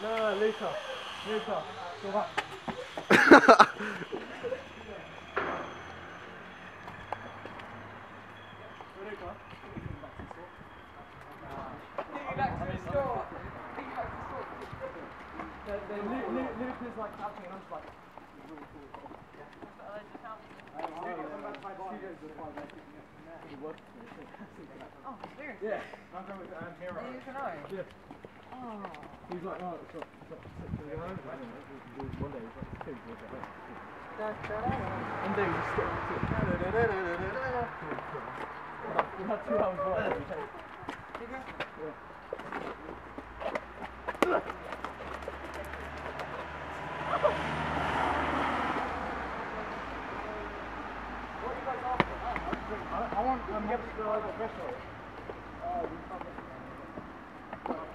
No, no, Luca. Luca, go back. Luca. Then then Lu- Lu- Luke like captain I'm just like. Oh, serious? Yeah, I'm going with um, Hero. You can know. Yeah. Oh. He's like, oh, it's not, it's not, it's not going home. One day, he's like, two, he's like, oh, One day, we just get We had two hours work. we take- I, don't know. I want, um, I'm getting to the local restaurant. Oh,